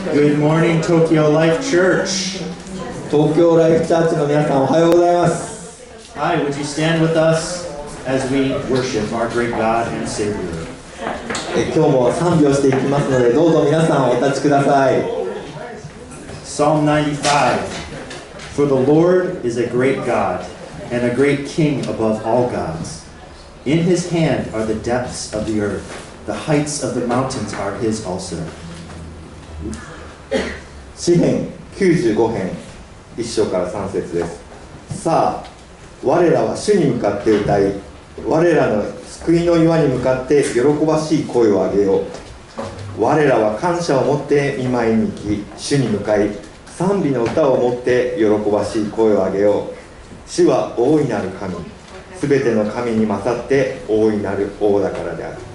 Good morning, Tokyo Life Church. 東京ライフチャーチの皆さんおはようございます Hi, would you stand with us as we worship our great God and Savior? え今日も賛美をしていきますのでどうぞ皆さんお立ちください Psalm 95 For the Lord is a great God and a great King above all gods. In his hand are the depths of the earth, the heights of the mountains are his also. 詩編95編1章から3節です。さあ我らは主に向かって歌い我らの救いの岩に向かって喜ばしい声を上げよう。我らは感謝を持って見舞いに行き主に向かい賛美の歌を持って喜ばしい声を上げよう。主は大いなる神すべての神に勝って大いなる王だからである。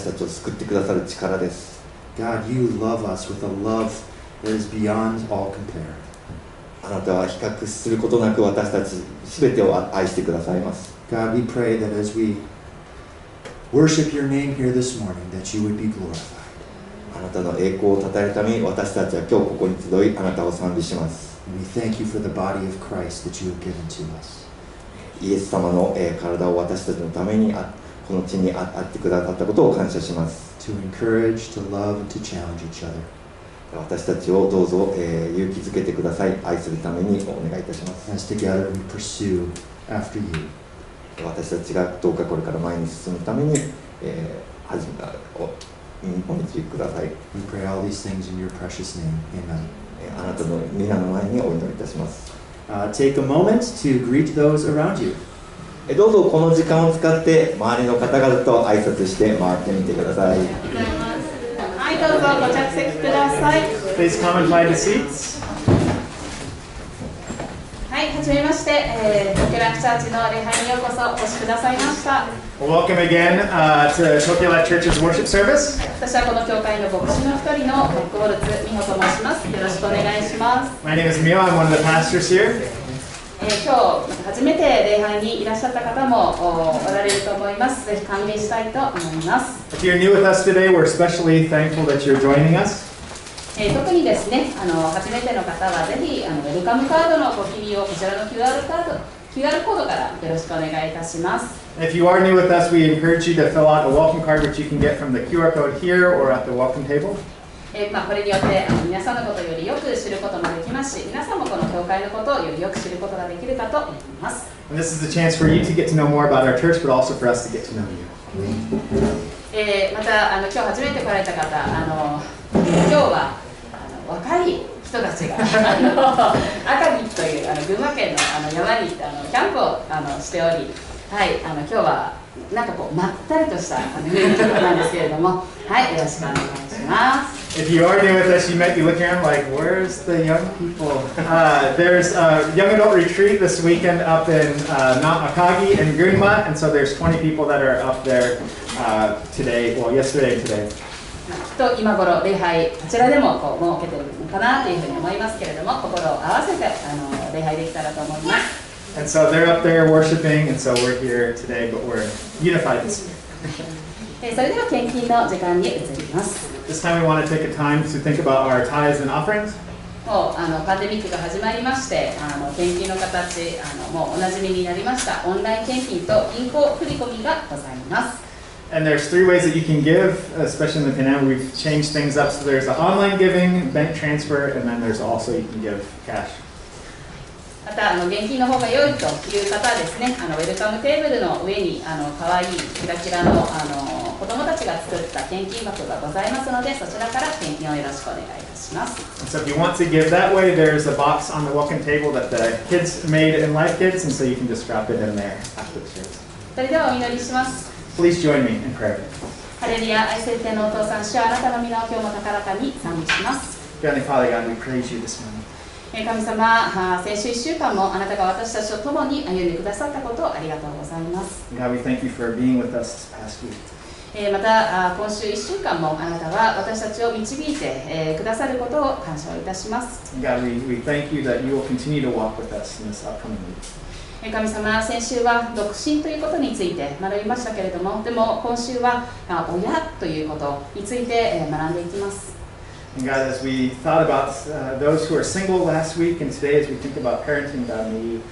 私たちを救ってくださる力です God, you love us with a love that is beyond all compare. あなたは比較することなく私たち全てを愛してくださいます God, we pray that as we worship your name here this morning, that you would be glorified. あなたの栄光を称えるために私たちは今日ここに集いあなたを賛美します we thank you for the body of Christ that you have given to us. イエス様の、えー体を私たちのためにあこの地にああってくださったことを感謝します To encourage, to love, to challenge each other. 私たちをどうぞ、えー勇気づけてください愛するためにお願いいたします As together we pursue after you. 私たちがどうかこれから前に進むために、えー、始めたおうんお導きください、え We pray all these things in your precious name. Amen. ーあなたの皆の前にお祈りいたします Uh, take a moment to greet those around you. えーどうぞこの時間を使って周りの方々と挨拶して回ってみてくださいはい、どうぞご着席ください。Please come and find the seats. はい、はじめまして、えー、トキラクチャーチの礼拝にようこそお越しくださいました。Welcome again uh, to Tokyo Life Church's worship service. 私はこの教会の牧師の一人のコックウォルツ美穂と申します。よろしくお願いします。My name is Mio. I'm one of the pastors here. えー、今日初めて礼拝にいらっしゃった方もおおられると思います。ぜひ歓迎したいと思います。If you're new with us today, we're especially thankful that you're joining us. えー特にですね、あの初めての方はぜひあのウェルカムカードのご記入をこちらの QR カード QR コードからよろしくお願いいたします。If you are new with us, we encourage you to fill out a welcome card, which you can get from the QR code here or at the welcome table. えーまあ、これによってあの皆さんのことをよりよく知ることもできますし皆さんもこの教会のことをよりよく知ることができるかと思います、And this is the chance for you to get to know more about our church, but also for us to get to know you. えーまたあの今日初めて来られた方あの今日はあの若い人たちが あの赤城というあの群馬県のあの山にあのキャンプをあのしており、はい、あの今日はなんかこうまったりとしたあの雰囲気なんですけれども、はい、よろしくお願いします。If you are new with us, you might be looking around like, where's the young people? Uh, there's a young adult retreat this weekend up in uh, Mount Akagi in Gunma, and so there's 20 people that are up there uh, today, well, yesterday and today. まあきっと今頃礼拝こちらでもこう設けてるのかなというふうに思いますけれども心を合わせてあの礼拝できたらと思います And so they're up there worshiping, and so we're here today, but we're unified this week. えーそれでは献金の時間に移ります This time we want to take a time to think about our tithes and offerings. もうあのパンデミックが始まりましてあの献金の形あのもうおなじみになりましたオンライン献金と銀行振込がございます And there's three ways that you can give, especially in the pandemic. We've changed things up. So there's the online giving, bank transfer, and then there's also you can give cash. またあの現金の方が良いという方はですねあのウェルカムテーブルの上にあの可愛いキラキラのあの子供たちが作った献金箱がございますのでそちらから献金をよろしくお願いいたします so if you want to give that way, there's a box on the welcome table that the kids made in Life Kids, and so you can just drop it in there after the service. それではお祈りします Please join me in prayer. ハレルヤ愛する天のお父さん主はあなたの皆を今日も高らかに賛美します Heavenly Father God, we praise you this morning. えー神様先週1週間もあなたが私たちと共に歩んでくださったことをありがとうございます、God, we thank you for being with us this past week. えーまた今週1週間もあなたは私たちを導いて、えーくださることを感謝をいたします God, we, we thank you that you will continue to walk with us in this upcoming week. えー神様先週は独身ということについて学びましたけれどもでも今週はあ親ということについて、えー学んでいきます And God, as we thought about uh, those who are single last week, and today as we think about parenting, God, may you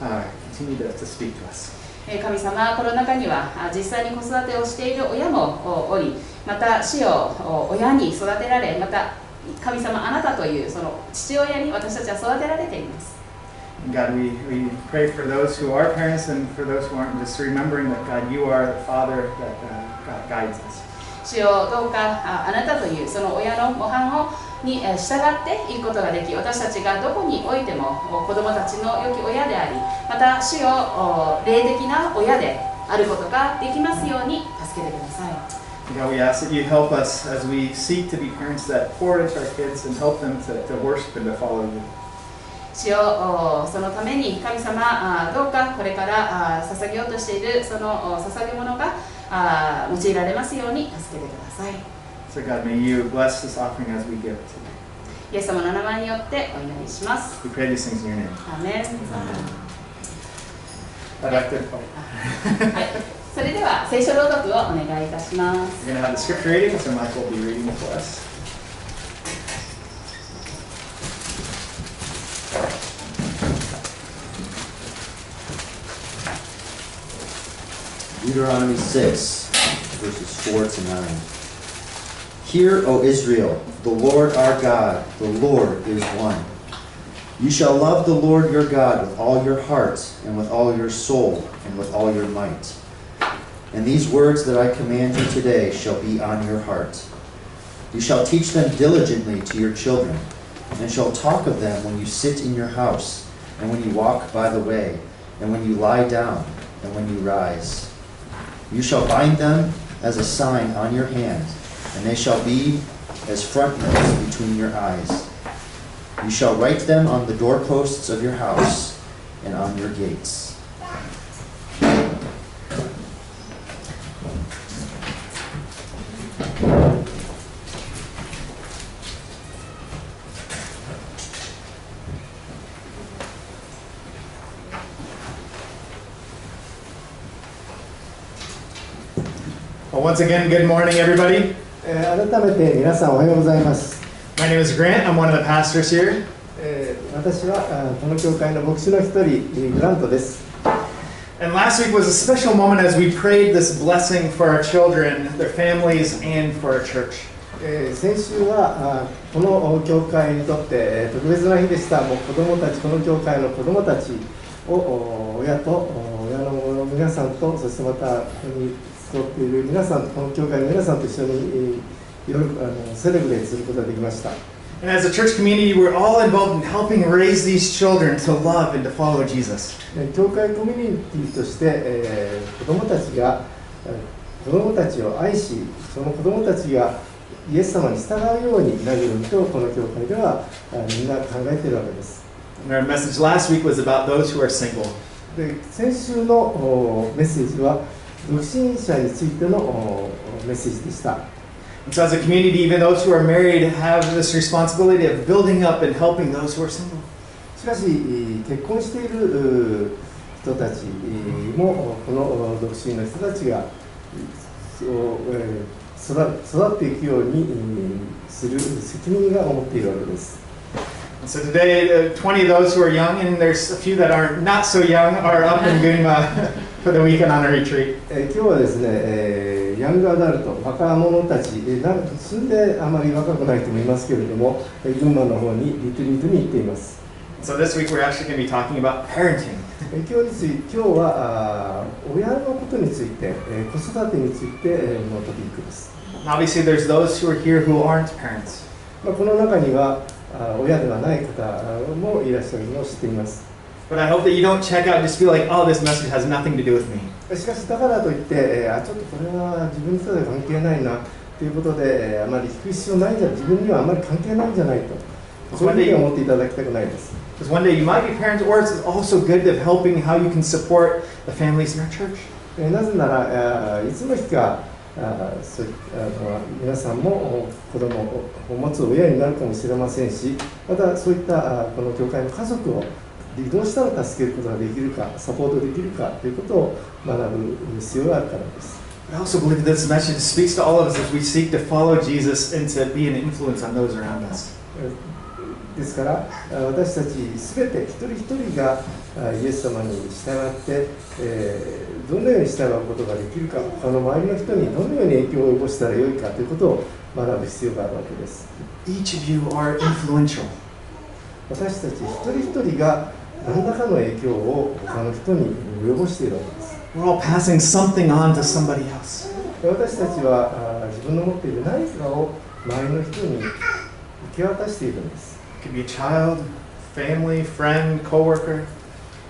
uh, continue to, to speak to us. えー神様、この中にはあ実際に子育てをしている親もおおり、また死をお親に育てられ、また神様、あなたというその父親に私たちは育てられています。 God, we, we pray for those who are parents and for those who aren't, just remembering that, God, you are the Father that uh, God guides us. 主よどうかああなたというその親の模範をにえー従っていくことができ私たちがどこにおいてもお子供たちの良き親でありまた主よお霊的な親であることができますように助けてください God, we ask that you help us as we seek to be parents that pour into our kids and help them to, to worship and to follow you. 主よおそのために神様あどうかこれからあ捧げようとしているそのお捧げ物があ用いられますように助けてください So, God, may you bless this offering as we give it to you. イエス様の名前によってお祈りします We pray these things in your name. アーメン I'd like to, はい、それでは聖書朗読をお願いいたします。we're going to have the scripture reading, so Michael will be reading for us. Deuteronomy 6, verses 4 to 9. Hear, O Israel, the Lord our God, the Lord is one. You shall love the Lord your God with all your heart, and with all your soul, and with all your might. And these words that I command you today shall be on your heart. You shall teach them diligently to your children, and shall talk of them when you sit in your house, and when you walk by the way, and when you lie down, and when you rise. You shall bind them as a sign on your hand, and they shall be as frontliners between your eyes. You shall write them on the doorposts of your house and on your gates. Well, once again, good morning, everybody. My name is Grant. I'm one of the pastors here. And last week was a special moment as we prayed this blessing for our children, their families, and for our church. 先週はこの教会にとって特別な日でした。もう子供たち、この教会の子供たちを親と親の皆さんと、そしてまたここに集っている皆さんこの教会の皆さんと一緒に、えー夜あのセレブレートすることができました And as a church community, we're all involved in helping raise these children to love and to follow Jesus. えー教会コミュニティとして、えー子どもたちがえー子どもたちを愛しその子どもたちがイエス様に従うようになるようにとこの教会ではあみんな考えているわけです our message last week was about those who are single. で先週のおメッセージは無神者についてのメッセージでした。So as a community, even those who are married have this responsibility of building up and helping those who are single. しかし、結婚している人たちも、この独身の人たちが育っていくようにする責任が持っているわけです。So today, uh, 20 of those who are young, and there's a few that are not so young, are up in Gunma. for the weekend on a retreat. えー今日はですね、えーヤングアダルト、若者たち、えーなん住んであまり若くない人もいますけれども、えー群馬の方にリトリートに行っています。So this week, we're actually going to be talking about parenting. えー今日につい今日は親のことについて、えー子育てについて、えーのトピックです。Obviously, there's those who are here who aren't parents. まあ、この中にはあー親ではない方もいらっしゃるのを知っています。But I hope that you don't check out and just feel like, oh, this message has nothing to do with me. しかしだからといって、えーあちょっとこれは自分にとは関係ないなということで、えーあまり聞く必要ないんじゃ自分にはあまり関係ないんじゃないとそういうふうに思っていただきたくないです Because one day you might be parents, or it's also good of helping how you can support the families in our church. えーなぜなら、えーいつの日かあーそういあの皆さんもお子供をを持つ親になるかもしれませんしまたそういったこの教会の家族をどうしたら助けることができるかサポートできるかということを学ぶ必要があるからです I also believe this message speaks to all of us as we seek to follow Jesus and to be an influence on those around us. ですからあ私たちすべて一人一人があイエス様に従って、えーどのように従うことができるか他の周りの人にどのように影響を及ぼしたらよいかということを学ぶ必要があるわけです Each of you are influential. 私たち一人一人が何らかの影響を他の人に及ぼしているわけです We're all passing something on to somebody else. で私たちは自分の持っている何かを周りの人に受け渡しているんです It could be a child, family, friend, coworker.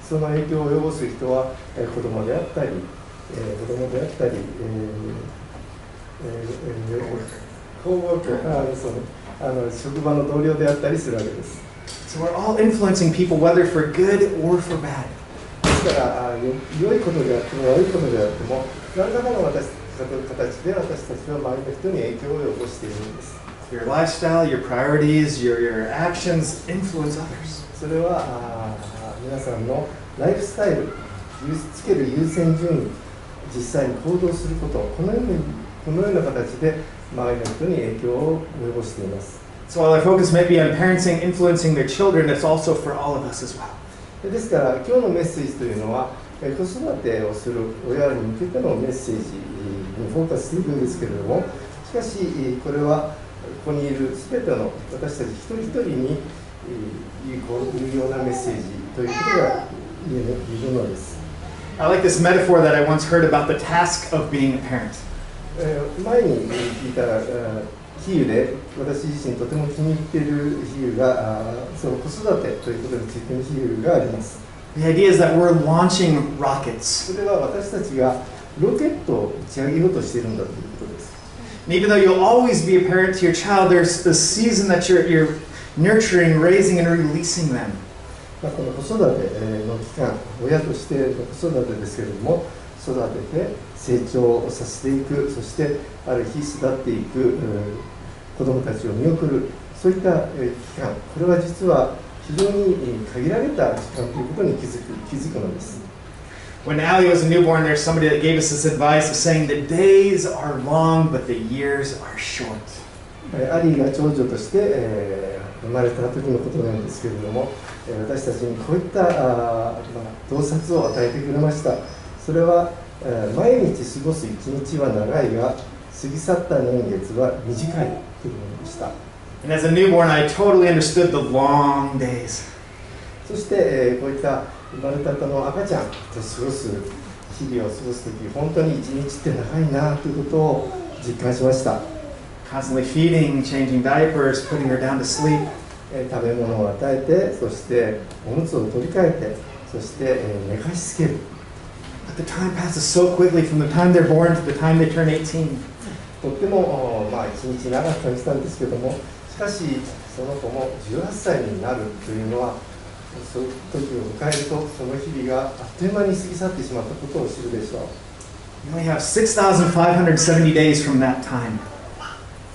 その影響を及ぼす人は、えー子供であったり、えー子供であったり、コーワーカー職場の同僚であったりするわけです。So we're all influencing people, whether for good or for bad. ですからあーよ良いことであっても悪いことであっても何らかの私形で私たちは周りの人に影響を及ぼしているんです。Your lifestyle, your priorities, your, your actions influence others. それはあー皆さんのライフスタイル、優つける優先順位、実際に行動すること、このようにこのような形で周りの人に影響を及ぼしています。So while our focus may be on parenting influencing their children, it's also for all of us as well. でですから今日のメッセージというのはえー子育てをする親に向けてのメッセージにフォーカスしているんですけれどもしかしえーこれはここにいる全ての私たち一人一人にえー有効有用なメッセージということが言えるのです。 I like this metaphor that I once heard about the task of being a parent. えー前に聞いたあー 比喩で私自身とても気に入っている比喩がその子育てということについての比喩があります。The idea is that we're launching rockets. それは私たちがロケットを打ち上げようとしているんだということです。And even though you'll always be a parent to your child, there's the season that you're, you're nurturing, raising, and releasing them. まあ、この子育てえーの期間、親としての子育てですけれども、育てて成長させていく、そしてある日巣立っていく、えー子どもたちを見送る、そういったえー期間、これは実は非常にえー限られた時間ということに気づく気づくのです。When Allie was a newborn, there's somebody that gave us this advice of saying the days are long, but the years are short. えーアリーが長女として、えー生まれた時のことなんですけれども、えー私たちにこういったあー、まあ、洞察を与えてくれましたそれは、えー毎日過ごす一日は長いが過ぎ去った年月は短いというものでした And as a newborn, I totally understood the long days. そして、えーこういった生まれたての赤ちゃんと過ごす日々を過ごす時本当に一日って長いなということを実感しました Constantly feeding, changing diapers, putting her down to sleep. えー食べ物を与えてそしておむつを取り替えてそして、えー寝かしつける But the time passes so quickly from the time they're born to the time they turn 18. とってもおまあ一日長く感じたんですけどもしかしその子も18歳になるというのはそういう時を迎えるとその日々があっという間に過ぎ去ってしまったことを知るでしょう You only have 6,570 days from that time.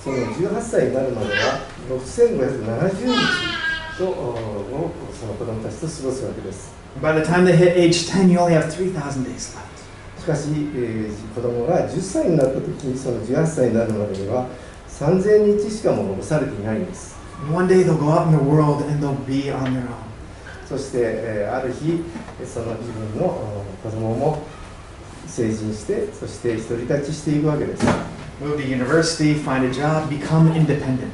その18歳になるまでは6570日とその子供たちと過ごすわけです By the time they hit age 10, you only have 3,000 days left. しかし、えー子供が10歳になった時にその18歳になるまでには3000日しかも残されていないんです And one day they'll go out in the world and they'll be on their own. そして、えーある日その自分のお子供も成人してそして独り立ちしていくわけです、Move to university, find a job, become independent?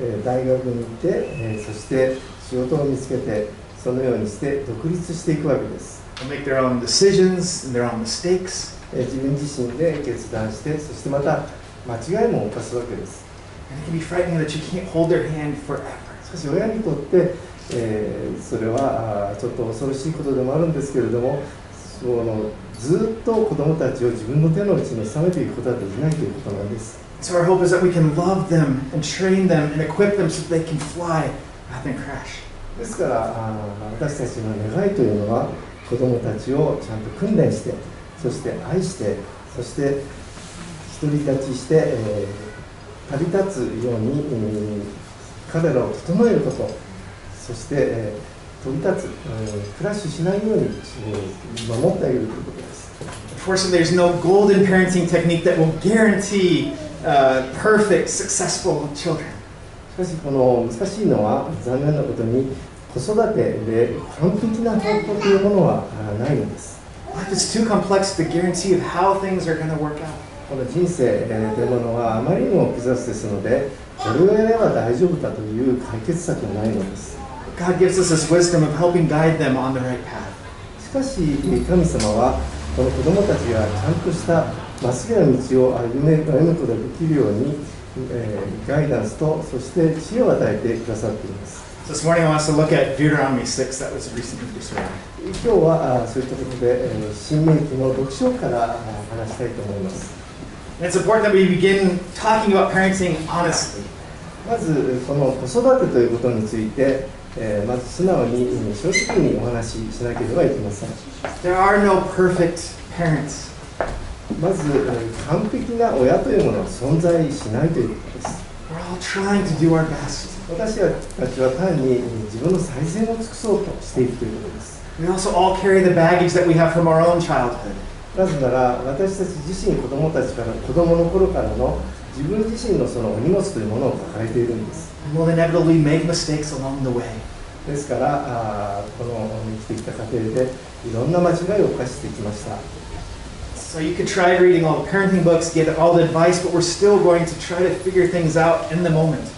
えー大学に行って、えーそして仕事を見つけてそのようにして独立していくわけです。自分自身で決断して、そしてまた間違いも犯すわけです。しかし、親にとって、えー、それはちょっと恐ろしいことでもあるんですけれども、そのずっと子供たちを自分の手の内に収めていくことはできないということなんです。ですからあー私たちの願いというのは子供たちをちゃんと訓練してそして愛してそして独り立ちして、えー旅立つように、えー彼らを整えることそして、えー飛び立つ、えークラッシュしないように、えー守ってあげるということです Unfortunately, there's no golden parenting technique that will guarantee uh, perfect, successful children. しかしこの難しいのは残念なことに子育てで完璧な方法というものはないのです Life is too complex to guarantee of how things are going to work out. この人生えーというものはあまりにも複雑ですのでこれをやれば大丈夫だという解決策はないのです And God gives us this wisdom of helping guide them on the right path. しかし神様はこの子供たちがちゃんとしたまっすぐな道を歩め歩むことができるように、ガイダンスとそして知恵を与えてくださっています。今日はそういったことで、新明期の読書から話したいと思います。まず、この子育てということについて、まず素直に正直にお話ししなければいけません。まずえー完璧な親というものは存在しないということです.私たちは単に自分の最善を尽くそうとしているということです We also all carry the baggage that we have from our own childhood. なぜなら私たち自身子供たちから子供の頃からの自分自身のそのお荷物というものを抱えているんです we'll inevitably make mistakes along the way. ですからあーこの生きてきた過程でいろんな間違いを犯してきました So you could try reading all the parenting books, get all the advice, but we're still going to try to figure things out in the moment.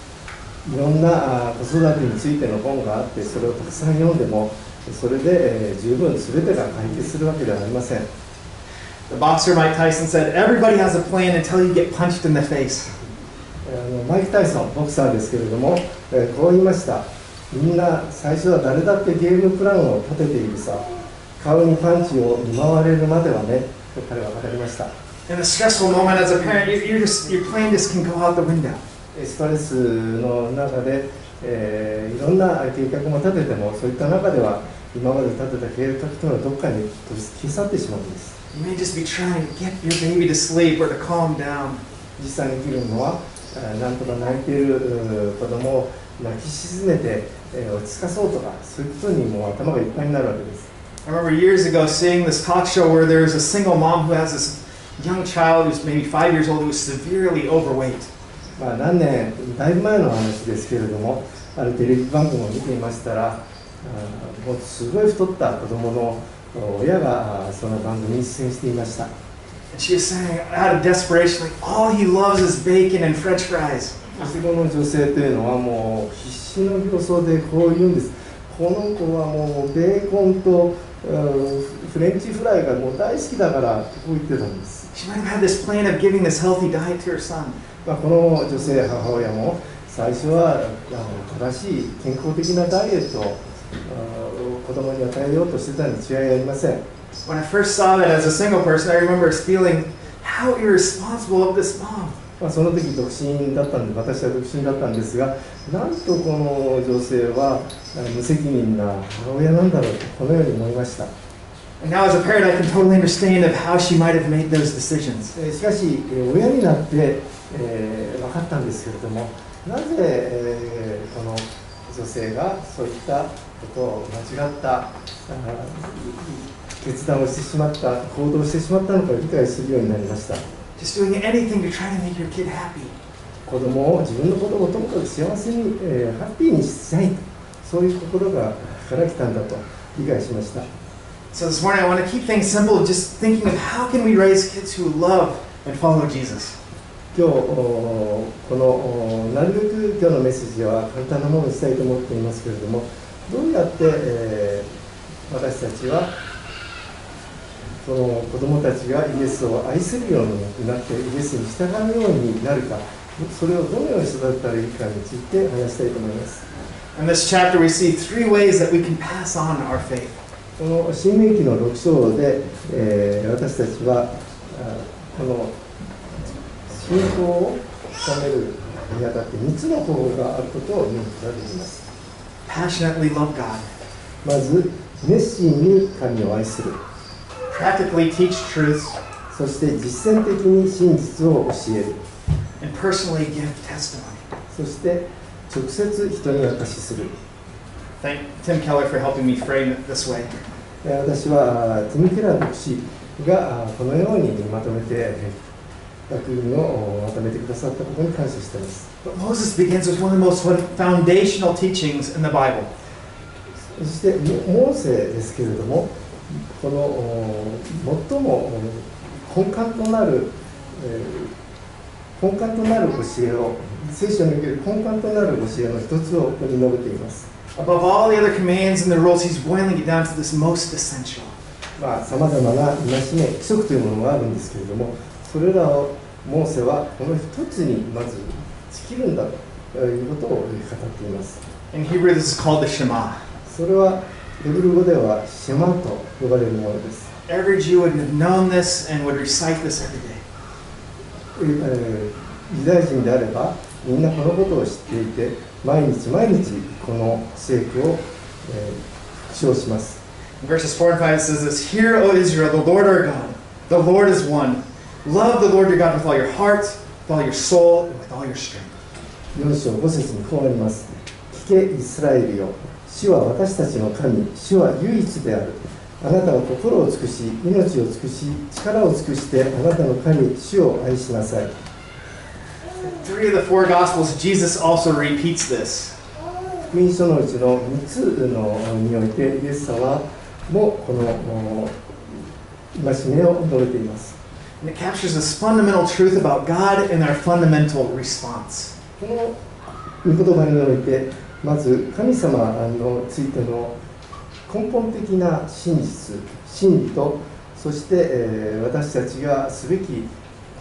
いろんな子育てについての本があってそれをたくさん読んでもそれで、えー十分全てが解決するわけではありません The boxer Mike Tyson said, Everybody has a plan until you get punched in the face. あのマイク・タイソンボクサーですけれども、えーこう言いましたみんな最初は誰だってゲームプランを立てているさ顔にパンチを見舞われるまではねと彼は語りました In a stressful moment as a parent, you, you're just, your plan just can go out the window. えーストレスの中で、えーいろんな計画も立ててもそういった中では今まで立てた計画というのはどっかに消さってしまうんです You may just be trying to get your baby to sleep or to calm down. 実際に起きるのはえーなんとか泣いている子供を泣き沈めて、えー落ち着かそうとかそういうことにもう頭がいっぱいになるわけです I remember years ago seeing this talk show where there's a single mom who has this young child who's maybe five years old who's severely overweight. まあ、何年だいぶ前の話ですけれどもあるテレビ番組を見ていましたらあーもうすごい太った子供の親がその番組に出演していました she was saying, out of desperation, like, all he loves is bacon and french fries. そしてこの女性というのはもう必死の形相でこう言うんですこの子はもうベーコンとうんフレンチフライがもう大好きだからこう言ってたんです She might have had this plan of giving this healthy diet to her son. まあ、この女性母親も最初はあの正しい健康的なダイエットをあ子供に与えようとしてたに違いありません When I first saw that as a single person, I remember feeling how irresponsible of this mom. まあ、その時独身だったんで私は独身だったんですがなんとこの女性はあ無責任な母親なんだろうとこのように思いました And now, as a parent, I can totally understand of how she might have made those decisions. えーしかしえー親になって、えー分かったんですけれどもなぜ、えーこの女性がそういったことを間違った決断をしてしまった行動をしてしまったのかを理解するようになりました Just doing anything to try to make your kid happy. 子供を自分の子供をともかく幸せに、えーハッピーにしたいそういう心がから来たんだと理解しました So this morning, I want to keep things simple, just thinking of how can we raise kids who love and follow Jesus. 今日おこのおなるべく今日のメッセージは簡単なものにしたいと思っていますけれどもどうやって、えー私たちはこの子供たちがイエスを愛せるようになってイエスに従うようになるかそれをどのように育てたらいいかについて話したいと思います。In this chapter, we see three ways that we can pass on our faith. この新明記の6章で、えー私たちはあこの信仰を深めるにあたって3つの方法があることを見ることができます。Passionately love God, まず熱心に神を愛する practically teach truths, そして実践的に真実を教える and personally give testimony. そして直接人に証しする Thank Tim Keller for helping me frame it this way. えー私はあティム・ケラー牧師があこのようにまとめてえー学組をまとめてくださったことに感謝しています But Moses begins with one of the most foundational teachings in the Bible. そしてモモーセですけれども このお最もお根幹となる、えー根幹となる教えを聖書における根幹となる教えの一つをここに述べています Above all the other commands and the rules, he's boiling it down to this most essential. まあさまざまな戒め規則というものがあるんですけれどもそれらをモーセはこの一つにまず尽きるんだということを語っています In Hebrew, this is called the Shema. それはヘブル語ではシェマと呼ばれるものです Every Jew would have known this and would recite this every day. えーユダヤ人であればみんなこのことを知っていて毎日毎日この聖句を、えー、復唱します verses 4 and 5 it says this Hear, O Israel, the Lord our God, the Lord is one. Love the Lord your God with all your heart, with all your soul, and with all your strength. 4章5節にこうあります聞けイスラエルよ主は私たちの神主は唯一であるあなたは心を尽くし命を尽くし力を尽くしてあなたの神主を愛しなさい Three of the four Gospels, Jesus also repeats this. 福音書のうちの3つのにおいてイエス様もこのお戒めを述べています And it captures this fundamental truth about God and our fundamental response. この御言葉においてまず神様のついての根本的な真実真理とそして、えー私たちがすべき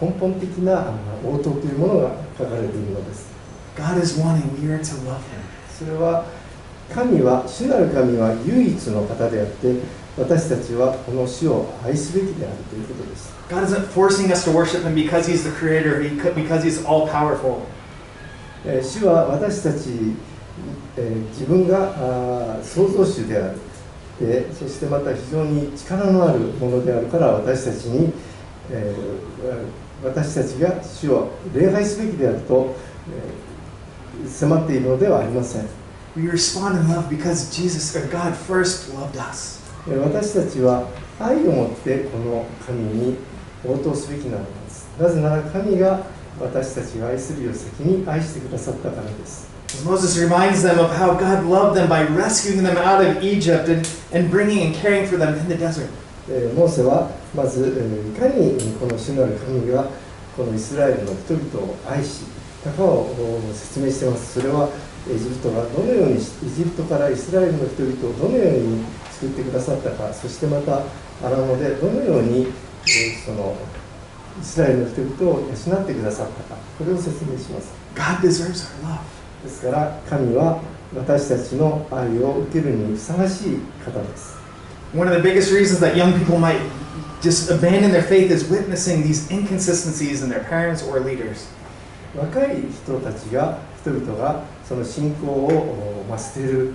根本的な応答というものが書かれているのです God is one and we are to love him. それは神は主なる神は唯一の方であって私たちはこの主を愛すべきであるということです God isn't forcing us to worship him because he's the creator, because he's all powerful. えー主は私たち、えー自分が創造主であるでそしてまた非常に力のあるものであるから私たちに、えー私たちが主を礼拝すべきであると、えー迫っているのではありません。We respond in love because Jesus or God first loved us. えー私たちは愛を持ってこの神に応答すべきなのです。なぜなら神が私たちを愛するよう先に愛してくださったからです Moses reminds them of how God loved them by rescuing them out of Egypt and, and bringing and caring for them in the desert. えーモーセはまず、えーいかにこの主なる神がこのイスラエルの人々を愛したかをお説明していますそれはエジプトがどのようにしエジプトからイスラエルの人々をどのように作ってくださったかそしてまたアラノでどのように、えーそのイスラエルの人々を養ってくださったかこれを説明します God deserves our love. ですから神は私たちの愛を受けるにふさわしい方です One of the biggest reasons that young people might just abandon their faith is witnessing these inconsistencies in their parents or leaders. 若い人たちが人々がその信仰を捨てる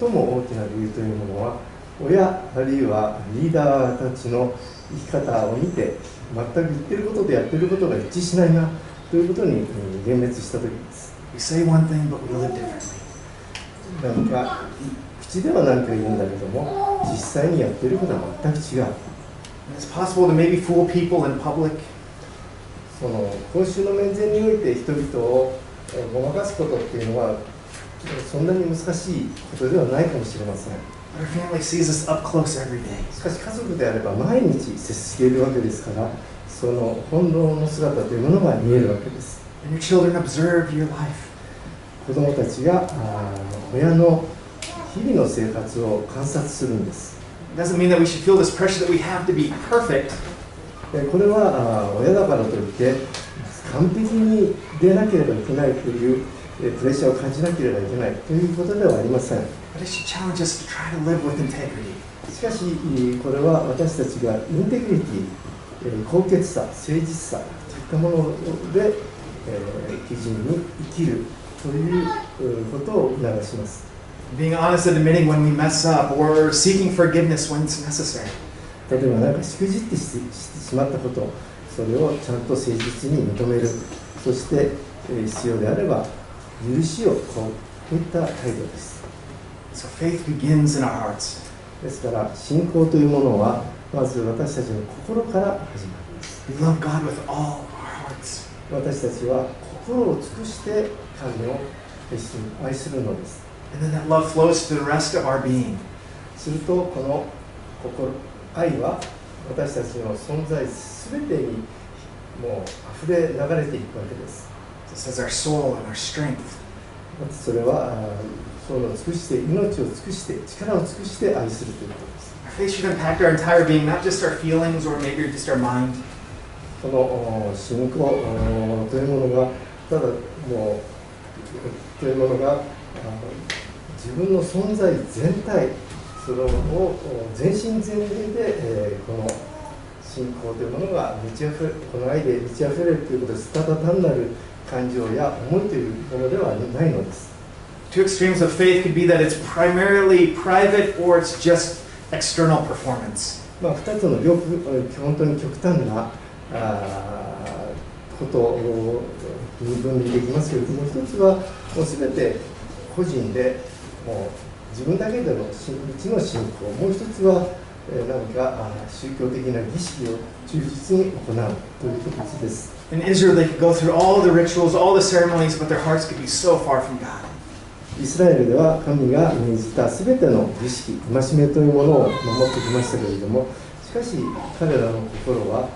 最も大きな理由というものは親あるいはリーダーたちの生き方を見て全く言ってることとやってることが一致しないなということにうん幻滅した時 We say one thing, but we live differently. なんか口では何か言うんだけども実際にやってることは全く違う it's possible to maybe fool people in public, その公衆の面前において人々をえーごまかすことっていうのはそんなに難しいことではないかもしれません our family sees us up close every day. しかし家族であれば毎日接しているわけですからその本当の姿というものが見えるわけです子供たちが親の日々の生活を観察するんです。これは親だからといって完璧に出なければいけないというプレッシャーを感じなければいけないということではありません。しかし、これは私たちがインテグリティ、高潔さ、誠実さといったものでえー基準に生きるというえーことを促します Being honest and admitting when we mess up or seeking forgiveness when it's necessary. 例えば何かしくじってししてしまったことそれをちゃんと誠実に認めるそして、えー必要であれば許しをこうこういった態度です So faith begins in our hearts. ですから信仰というものはまず私たちの心から始まります We love God with all. 私たちは心を尽くして神を愛す,るのです。するとこの心愛は私たちの存在すべてにもう溢れ流れていくわけです。それはそを尽くして命を尽くして力を尽くして愛するということです。Our faith should impact our entire being, not just our feelings or maybe just our mind. このお信仰おというものがただもうというものがあ自分の存在全体それをお全身全霊で、えーこの信仰というものが満ち溢れこの愛で満ち溢れるということですただ単なる感情や思いというものではないのです Two extremes of faith could be that it's primarily private or it's just external performance. まあ、2つの両本当に極端なあーことに分離できますけれども一つはもう全て個人でもう自分だけでの信うちの信仰もう一つは、えー何か宗教的な儀式を忠実に行うという形です In Israel, they could go through all the rituals, all the ceremonies, but their hearts could be so far from God. イスラエルでは神が命じた全ての儀式戒めというものを守ってきましたけれどもしかし彼らの心は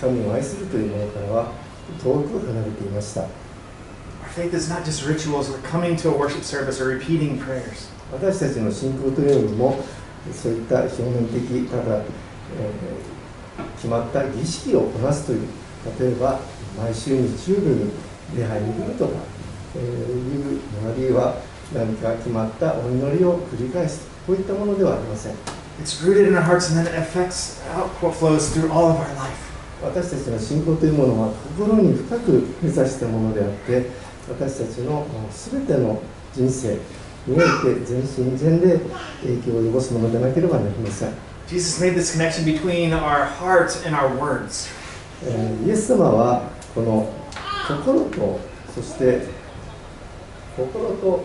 神を愛するというものからは遠く離れていました faith is not just rituals or coming to a worship service or repeating prayers. 私たちの信仰というよりもそういった表面的ただ、えー決まった儀式をこなすという例えば毎週日曜日に礼拝に来るとか、えーいうあるいは何か決まったお祈りを繰り返すこういったものではありません It's rooted in our hearts and then it affects out what flows through all of our life. 私たちの信仰というものは心に深く目指したものであって私たちの全ての人生において全身全霊影響を及ぼすものでなければなりません Jesus made this connection between our heart and our words. えーイエス様はこの心とそして心と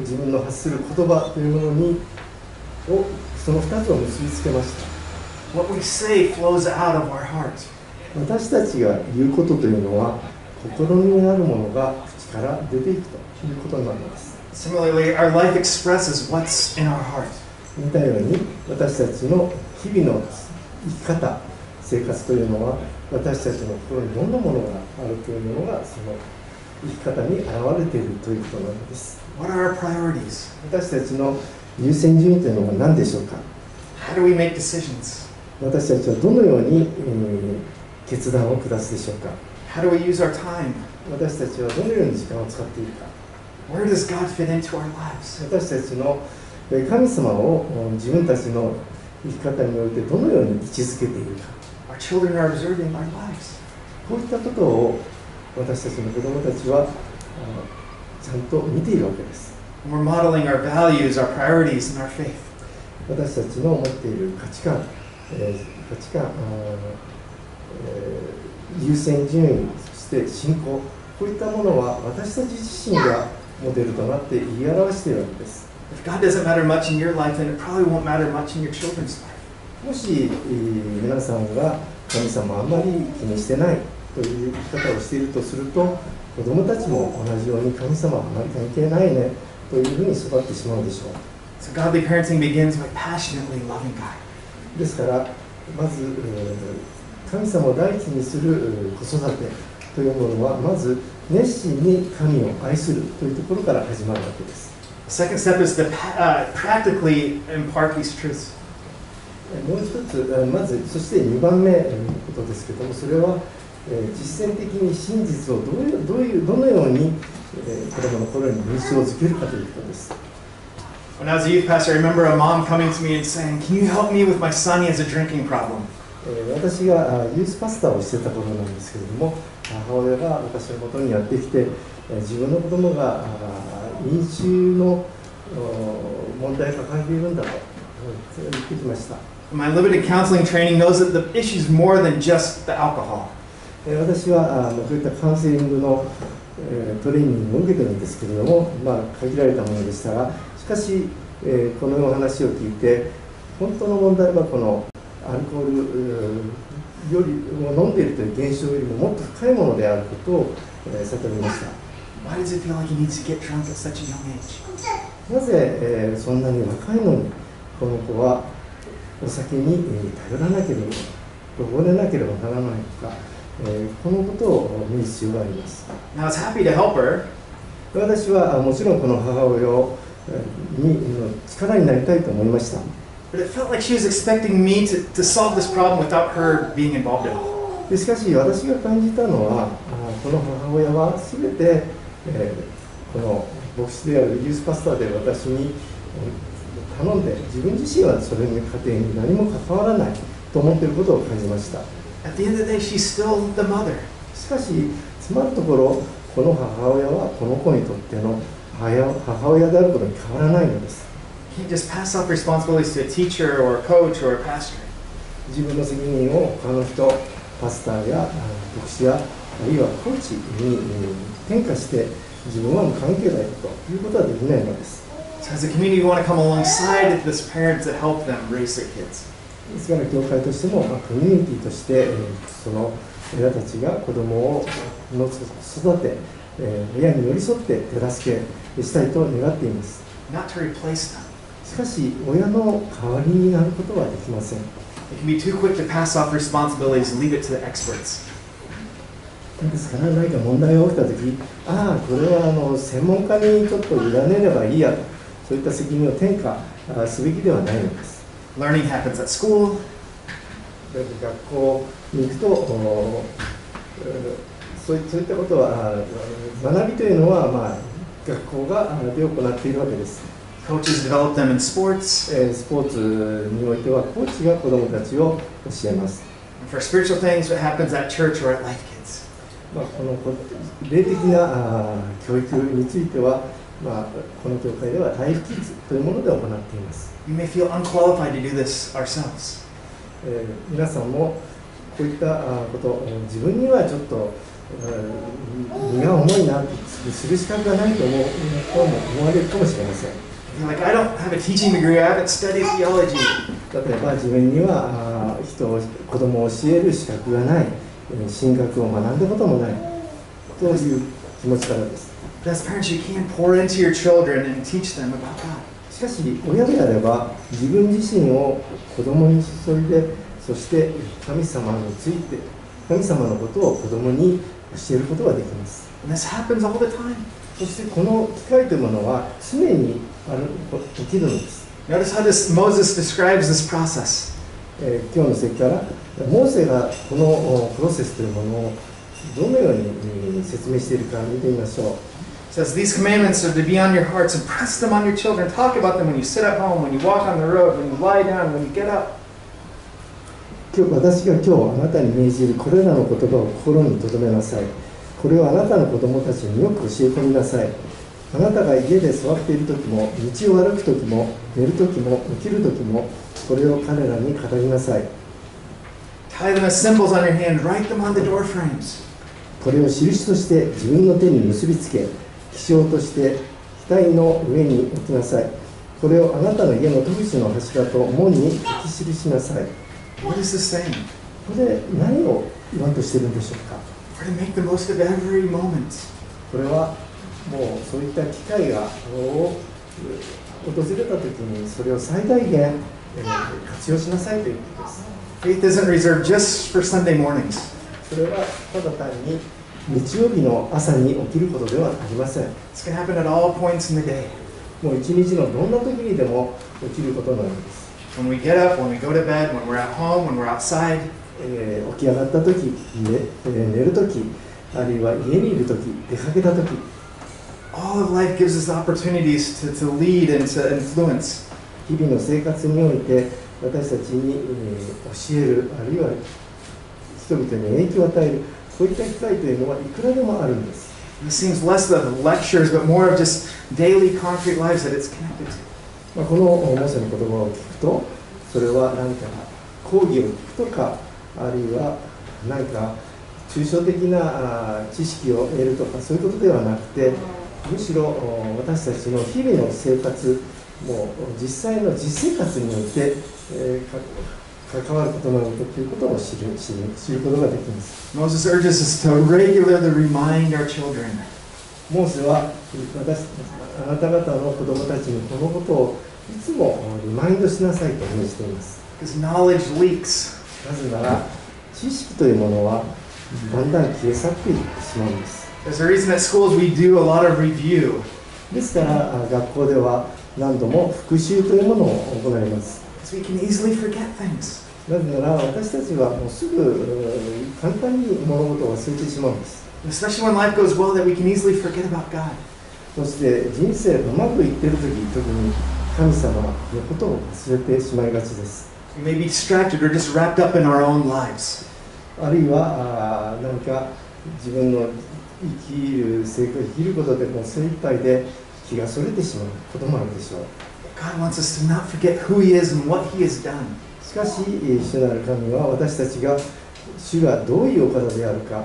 自分の発する言葉というものにをその2つを結びつけました What we say flows out of our heart. 私たちが言うことというのは心にあるものが口から出ていくということになります Similarly, our life expresses what's in our heart. 似たように私たちの日々の生き方生活というのは私たちの心にどんなものがあるというものがその生き方に現れているということなのです What are our priorities? 私たちの優先順位というのは何でしょうか？How do we make decisions? 私たちはどのように、えー決断を下すでしょうか How do we use our time? 私たちはどのように時間を使っているか Where does God fit into our lives? 私たちのえー神様をお自分たちの生き方においてどのように位置づけているか Our children are observing our lives. こういったことを私たちの子供たちはあちゃんと見ているわけです We're modeling our values, our priorities, and our faith. 私たちの持っている価値観、えー価値観えー優先順位そして信仰こういったものは私たち自身がモデルとなって言い表しているわけです If God doesn't matter much in your life, then it probably won't matter much in your children's life. もし、えー皆さんが神様をあんまり気にしてないという生き方をしているとすると子供たちも同じように神様はあまり関係ないねというふうに育ってしまうでしょう So godly parenting begins by passionately loving God. ですからまず、えー神様を第一にするえー子育てというものはまず熱心に神を愛するというところから始まるわけです second step is to uh, practically impart these truths. えーもう一つえーまずそして2番目えーのことですけどもそれはえー実践的に真実をどういうどういうどのようにえー子供の頃に印象づけるかということです When I was a youth pastor, I remember a mom coming to me and saying, Can you help me with my son? He has a drinking problem. えー私があユースパスターをしてた頃なんですけれども母親が私のもとにやってきてえー自分の子供があー飲酒のお問題を抱えているんだとうん言ってきました My limited counseling training knows that the issue is more than just the alcohol. えー私はあのそういったカウンセリングの、えートレーニングを受けてるんですけれども、まあ、限られたものでしたがし かし、えーこのお話を聞いて本当の問題はこのアルコールよりを飲んでいるという現象よりももっと深いものであることを、えー悟りました。Why does it feel like he needs to get drunk at such a young age? なぜ、えーそんなに若いのにこの子はお酒に、えー頼らなければ溺れなければならないのか、えーこのことを見る必要があります。Now, I was happy to help her, 私はあもちろんこの母親をえーに力になりたいと思いました。しかし、私が感じたのは、この母親はすべて、この牧師である、ユースパスターで私に頼んで、自分自身はそれの家庭に何も関わらないと思っていることを感じました。しかし、つまるところ、この母親はこの子にとっての母親であることに変わらないのです can't just pass off responsibilities to a teacher or a coach or a pastor. 自分の責任を他の人パスターやあ牧師やあるいはコーチにえー転嫁して自分は無関係だよということはできないのです So as a community, we want to come alongside this parents to help them raise their kids. ですから教会としても、まあ、コミュニティとして、えーその親たちが子供をの育て、えー親に寄り添って手助けしたいと願っています not to replace them. しかし親の代わりになることはできません It can be too quick to pass off responsibilities and leave it to the experts. ですから何か問題が起きた時ああこれはあの専門家にちょっと委ねればいいやとそういった責任を転嫁あすべきではないのです Learning happens at school. 学校に行くとそういったことはあ学びというのは、まあ、学校があで行っているわけです、Coaches develop them in sports. えースポーツにおいてはコーチが子どもたちを教えます、for spiritual things, what happens at church or at Life Kids. まあ、このこ霊的な教育については、まあ、この教会ではライフキッズというもので行っています、We may feel unqualified to do this ourselves. えー皆さんもこういったこと自分にはちょっとうん身が重いなってする資格がないと思,うとも思われるかもしれません。例えば自分には人を子供を教える資格がない、進学を学ん。だこともないという気持ちからです。しかし、親であれば自分自身を子供に注いで、そして神様について、神様のことを子供に教えることができます And this happens all the time. そしてこの機会というものは常にある起きるのです、Notice how this Moses describes this process. えー今日の席からモーセがこのおプロセスというものをどのようにえー説明しているか見てみましょう says, These commandments are to be on your hearts, impress them on your children, talk about them when you sit at home, when you walk on the road, when you lie down, when you get up. 今日私が今日あなたに命じるこれらの言葉を心に留めなさい。これをあなたの子供たちによく教え込みなさい。あなたが家で座っている時も道を歩く時も寝る時も起きる時もこれを彼らに語りなさい。Tie them as symbols on your hand, write them on the door frames. これを印として自分の手に結びつけ気象として額の上に置きなさい。これをあなたの家の戸口の柱と門に書き記しなさい What is this saying? これで何を言わんとしてるんでしょうか We're to make the most of every moment. これはもうそういった機会がを訪れた時にそれを最大限えー活用しなさいということです Faith isn't reserved just for Sunday mornings. それはただ単に日曜日の朝に起きることではありません It's going to happen at all points in the day. もう一日のどんな時にでも起きることなんです When we get up, when we go to bed, when we're at home, when we're outside. えー起き上がった時、ねえー寝る時あるいは家にいる時出かけた時 All of life gives us opportunities to, to lead and to influence. 日々の生活において私たちに、えー教えるあるいは人々に影響を与えるそういった機会というのはいくらでもあるんです This seems less of lectures, but more of just daily concrete lives that it's connected to. まあ、このモーセの言葉を聞くとそれは何か講義を聞くとかあるいは何か抽象的な知識を得るとかそういうことではなくてむしろお私たちの日々の生活もう実際の実生活において、えーか関わることなのだということを知る知る知ることができます。Moses urges us to regularly remind our children モーセは私あなた方の子供たちにこのことをいつもリマインドしなさいと命じています because knowledge leaks. なぜなら知識というものはだんだん消え去っていってしまうんです There's a reason at schools we do a lot of review. ですからあ学校では何度も復習というものを行います we can easily forget things. なぜなら私たちはもうすぐうん簡単に物事を忘れてしまうんですそして人生がうまくいっている時、特に神様のことを忘れてしまいがちです。あるいは何か自分の生きる生活、生きることでも精一杯で気がそれてしまうこともあるでしょう。しかし、主なる神は私たちが主がどういうお方であるか。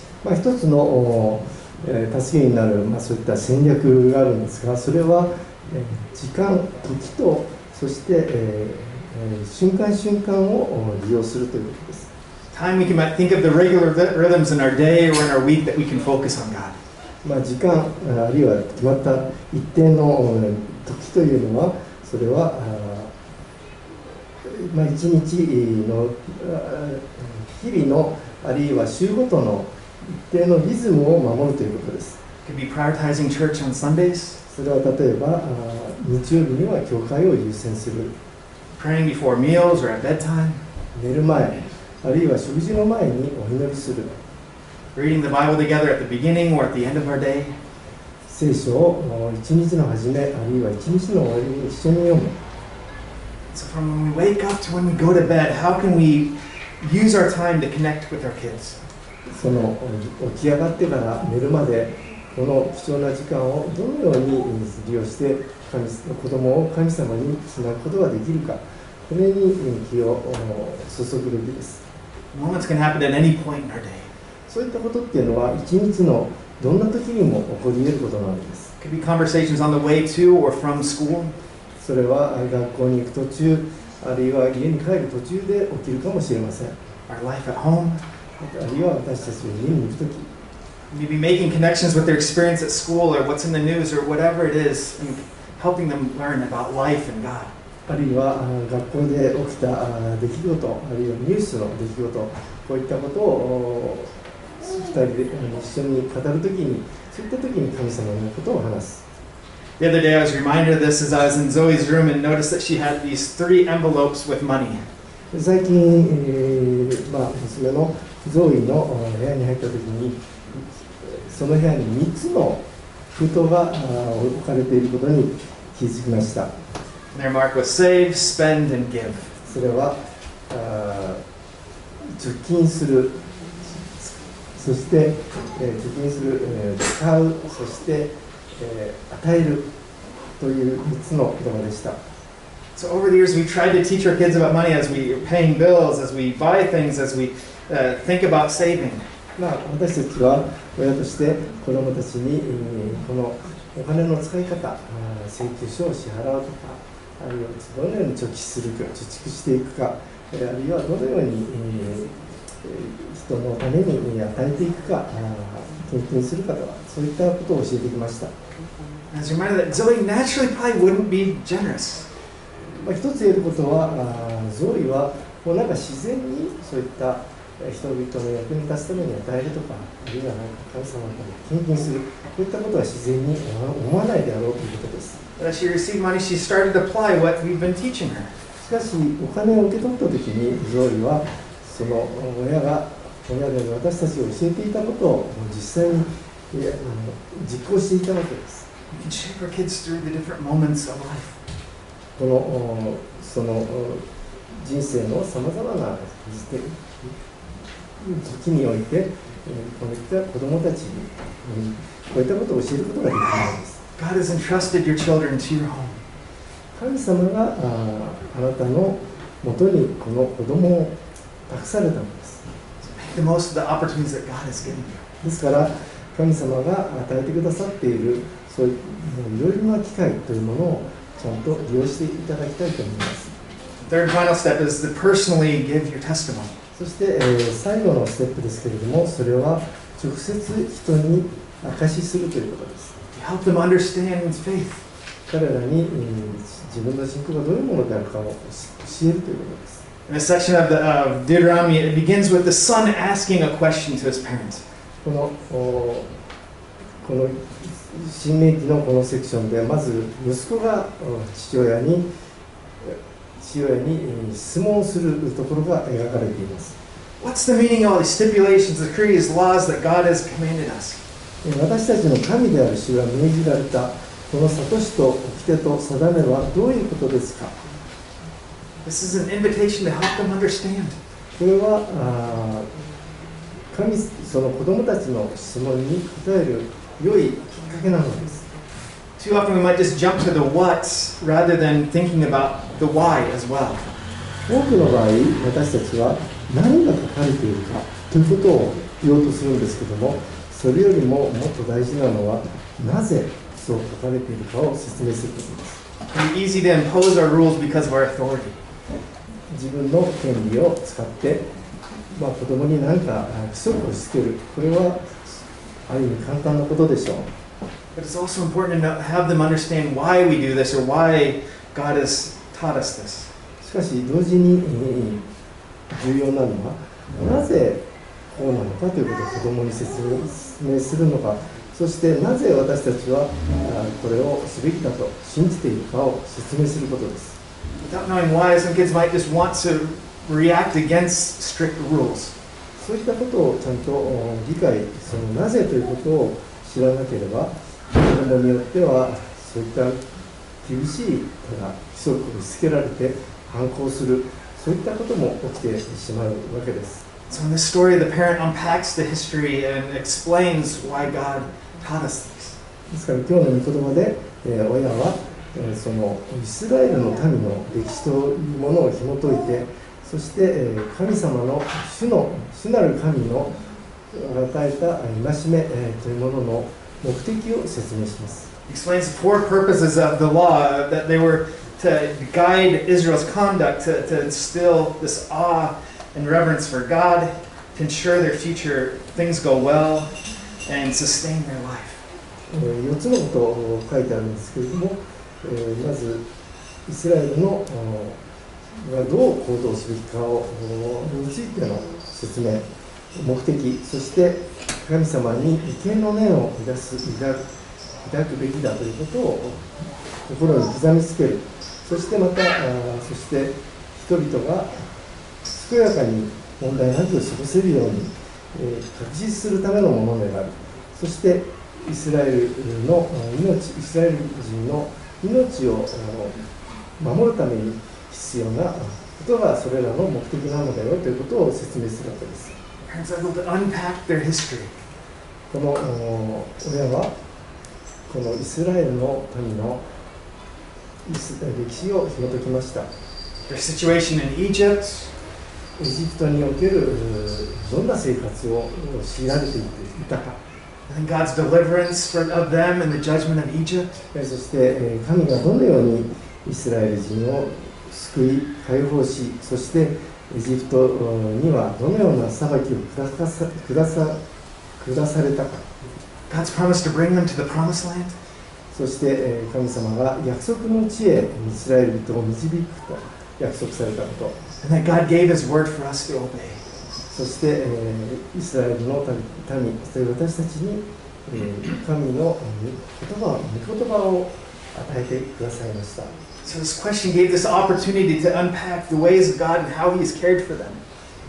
まあ、一つの、助けになる、まあ、そういった戦略があるんですがそれは、えー時間時とそして、えーえー瞬間瞬間をお利用するということです Time we can think of the regular th- rhythms in our day or in our week that we can focus on God. まあ、時間ああるいは決まった一定のお時というのはそれはまあ、一日の日々のあるいは週ごとの一定のリズムを守るということです It could be prioritizing church on Sundays, それは例えばあー日曜日には教会を優先する praying before meals or at bedtime, 寝る前あるいは食事の前にお祈りする reading the Bible together at the beginning or at the end of our day. 聖書をお一日の初めあるいは一日の終わりに一緒に読む So from when we wake up to when we go to bed, how can we use our time to connect with our kids? そのお起き上がってから寝るまでこの貴重な時間をどのように利用して神子供を神様につなぐことができるかこれに気をお注ぐべきです Moments can happen at any point in our day. そういったことっていうのは一日のどんな時にも起こり得ることなんです It could be conversations on the way to or from school. それは学校に行く途中あるいは家に帰る途中で起きるかもしれません our life at home, あるいは私たちが家に行く時 maybe making connections with their experience at school or what's in the news or whatever it is, and helping them learn about life and God. あるいはあ学校で起きたあ出来事あるいはニュースの出来事こういったことをお2人であの一緒に語るときにそういった時に神様のことを話す The other day, I was reminded of this as I was in Zoe's room and noticed that she had these three envelopes with money. 最近、えーまあ、娘の ゾーイのお部屋に入った時にその部屋に3つの封筒があ置かれていることに気づきました their mark was save, spend, and give. それは貯金するそして、えー貯金する、えー使うそして、えー与えるという3つの言葉でした So over the years, we've tried to teach our kids about money as we are paying bills, as we buy things, as we uh, think about saving. まあ、私たちは親として子どもたちに、えーこのお金の使い方請求書を支払うとかあるいはどのように貯金するか貯蓄していくかえーあるいはどのように、人のためにえー与えていくかあー献金するかとかそういったことを教えてきました、that Zoe naturally probably wouldn't be generous. まあ、一つ言えることはゾイはもうなんか自然にそういったえー人々の役に立つために与えるとかあるいはなんか神様のために献金するこういったことは自然に思わないであろうということです But as she received money, she started to apply what we've been teaching her. しかしお金を受け取った時にゾイはその親が親である私たちが教えていたことを実際にいやあの実行していたわけです.このおそのお人生のさまざまな時期において、この人は子供たちにこういったことを教えることができるんです。神様があ,あなたのもとにこの子供を託されたんです。ですから、神様が与えてくださっている、そういういろいろな機会というものをちゃんと利用していただきたいと思います。そして、えー最後のステップですけれどもそれは直接人に証しするということです help them understand faith. 彼らに、えー自分の信仰がどういうものであるかを教えるということです In this section of, the, of Deuteronomy, it begins with the son asking a question to his parents. このおこの新明記のこのセクションでまず息子がお父親に父親にえー質問するところが描かれています What's the meaning of all these stipulations, decrees, laws that God has commanded us? えー私たちの神である主が命じられたこの諭しと掟と定めはどういうことですか This is an invitation to help them understand. これはあー神その子供たちの質問に答える良いきっかけなのです Too often we might just jump to the what's rather than thinking about the why as well. 多くの場合私たちは何が書かれているかということを言おうとするんですけどもそれよりももっと大事なのはなぜそう書かれているかを説明することです It can be easy to impose our rules because of our authority. 自分の権利を使って、まあ、子供に何かあ規則を押し付けるこれはある意味簡単なことでしょう But it's also important to have them understand why we do this or why God has しかし同時にえー重要なのはなぜこうなのかということを子供に説明するのかそしてなぜ私たちはあこれをすべきだと信じているかを説明することです Without knowing why, some kids might just want to react against strict rules. そういったことをちゃんとお理解そのなぜということを知らなければ子供によってはそういった厳しいただ規則を押し付けられて反抗するそういったことも起きてしまうわけです So in this story, the parent unpacks the history and explains why God taught us this. ですから今日の御言葉で、えー親は、えーそのイスラエルの民の歴史というものを紐解いてそして、えー神様の主の主なる神の与えた戒め、えーというものの目的を説明します explains the four purposes of the law uh, that they were to guide Israel's conduct, to, to instill this awe and reverence for God, to ensure their future things go well, and sustain their life. 4つのことを書いてあるんですけれども、えーまずイスラエルのおがどう行動すべきかをおについての説明目的そして神様に畏敬の念を抱す抱く 抱くべきだということを心に刻みつける。そしてまたそして人々が健やかに問題なく過ごせるように、えー確実するためのものである。そしてイスラエルのあ命イスラエル人の命を守るために必要なことがそれらの目的なのだよということを説明するわけです.このお親はこのイスラエルの民の歴史を紐解きました。Their situation in Egypt, エジプトにおけるうどんな生活を強いられていたか。And God's deliverance for, of them and the judgment of Egypt. えそしてえー神がどのようにイスラエル人を救い解放しそしてエジプトにはどのような裁きを下さ下さ下されたか God's promise to bring them to the promised land. そしてえー神様が約束の地へイスラエル人を導くと約束されたこと And that God gave His word for us to obey. そして、えーイスラエルの民民そして私たちに、えー神の言葉御言葉を与えてくださいました So this question gave this opportunity to unpack the ways of God and how He has cared for them.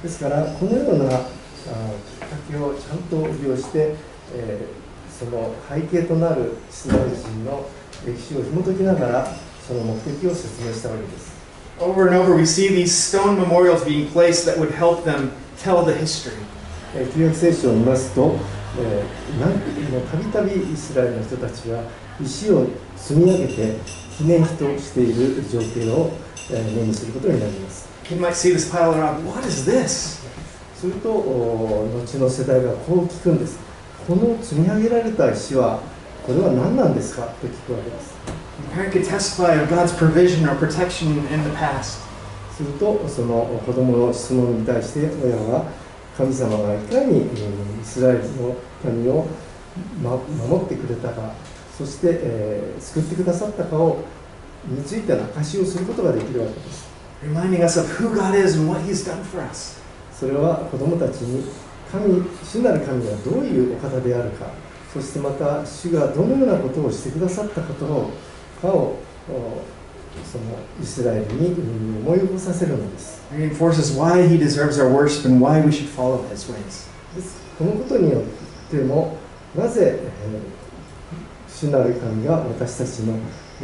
ですからこのようなあきっかけをちゃんと利用して、えー その背景となるイスラエル人の歴史を紐解きながらその目的を説明したわけです。Over and over, we see these stone memorials being placed that would help them tell the history. えー旧約聖書を見ますと、たびたびイスラエルの人たちは石を積み上げて記念碑としている情景を、えー目にすることになります。You might see this pile around. What is this? するとお後の世代がこう聞くんです。この積み上げられた石はこれは何なんですか？と聞くわけです The parent could testify of God's provision or protection in the past. するとその子供の質問に対して親は神様がいかにえーイスラエルの民を、ま、守ってくれたかそして、えー救ってくださったかをについての証しをすることができるわけです reminding us of who God is and what He's done for us. それは子供たちに神主なる神がどういうお方であるかそしてまた主がどのようなことをしてくださったことをかをおそのイスラエルにうん思い起こさせるのです It reinforces why He deserves our worship and why we should follow His ways. ですこのことによってもなぜ、えー主なる神が私たちの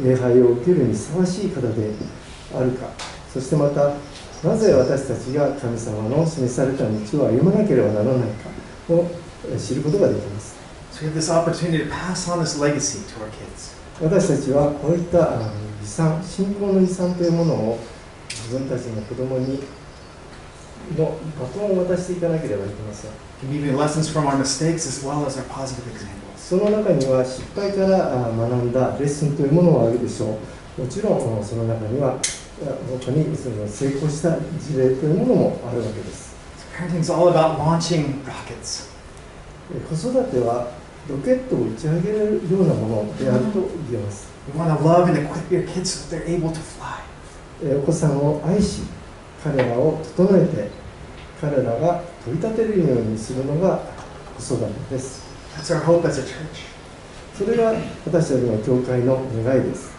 礼拝を受けるにふさわしい方であるかそしてまたなぜ私たちが神様の示された道を歩まなければならないかをえー知ることができます So we have this opportunity to pass on this legacy to our kids. 私たちはこういった遺産信仰の遺産というものを自分たちの子供にのバトンを渡していかなければいけません.その中には失敗からあ学んだレッスンというものもあるでしょうもちろんその中には本当成功した事例というものもあるわけです。子育てはロケットを打ち上げるようなものであると言えます。お子さんを愛し、彼らを整えて、彼らが取り立てるようにするのが子育てです。それが私たちの教会の願いです。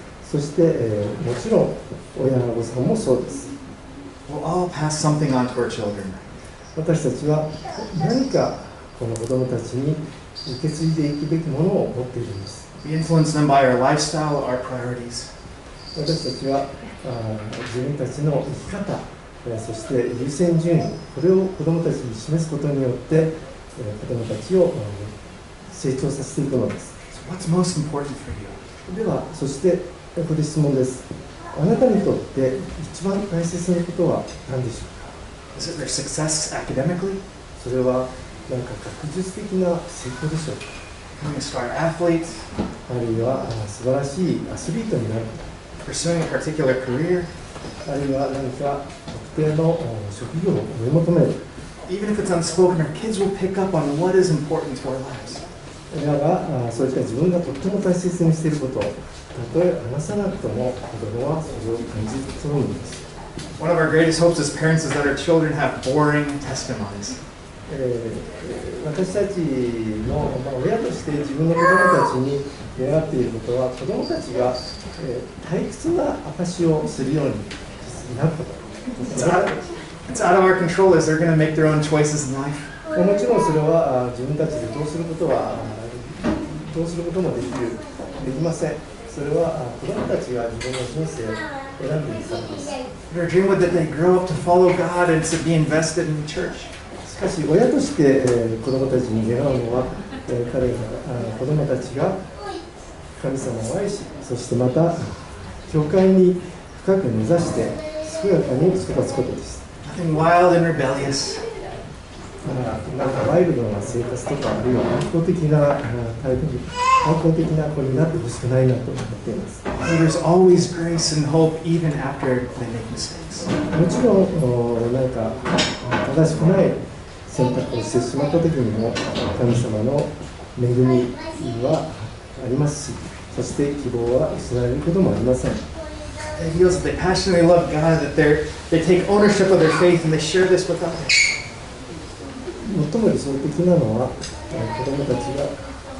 そして、えーもちろん親御さんもそうです We'll all pass something on to our children? 私たちは何かこの子供たちに受け継いでいくべきものを持っているんです We influence them by our lifestyle, our priorities. 私たちはあー自分たちの生き方えーそして優先順位これを子どもたちに示すことによってえー子どもたちを成長させていくのです So, what's most important for you? ではそしてここで質問ですあなたにとって一番大切なことは何でしょうか Is it their success academically, それは何か学術的な成功でしょうか becoming a star athlete, あるいはあ素晴らしいアスリートになる pursuing a particular career, あるいは何か特定のお職業を追い求める even if it's unspoken, our kids will pick up on what is important to our lives. 親があそういった自分がとっても大切にしていることをたとえ話さなくとも子供はそれを感じ取るんです One of our greatest hopes as parents is that our children have boring testimonies. えー私たちの、まあ、親として自分の子供たちに願っていることは子供たちが、えー退屈な証をするようになること It's out, it's out of our control as they're going to make their own choices in life. もちろんそれはあ自分たちでどうすることはあどうすることもできるできませんそれはあ子供たちが自分の人生を選んでいるからです our dream would that they grow up to follow God and to be invested in the church. しかし親として、えー子供たちに願うのは、えー彼らあ子供たちが神様を愛しそしてまた教会に深く根ざして健やかに育つことです Nothing wild and rebellious. まあなんかワイルドな生活とかあるいは反抗的なあタイプに反抗的な子になってほしくないなと思っています There's always grace and hope even after they make mistakes. もちろんおなんか正しくない選択をしてしまった時にも神様の恵みはありますしそして希望は失われることもありません idea is that they passionately love God, that they're, they take ownership of their faith and they share this with others. 最も理想的なのはえー子供たちが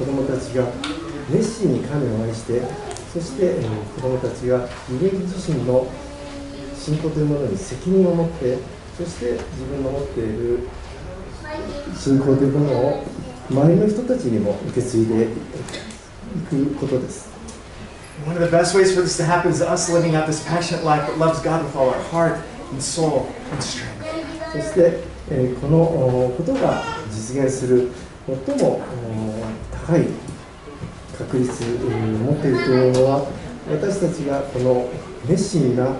子供たちが熱心に神を愛してそしてえー子供たちが自分自身の信仰というものに責任を持ってそして自分の持っている信仰というものを周りの人たちにも受け継いでいくくことです One of the best ways for this to happen is us living out this passionate life that loves God with all our heart and soul and strength. そして、えーこのおことが実現する最もお高い確率を持っているというのは私たちがこの熱心な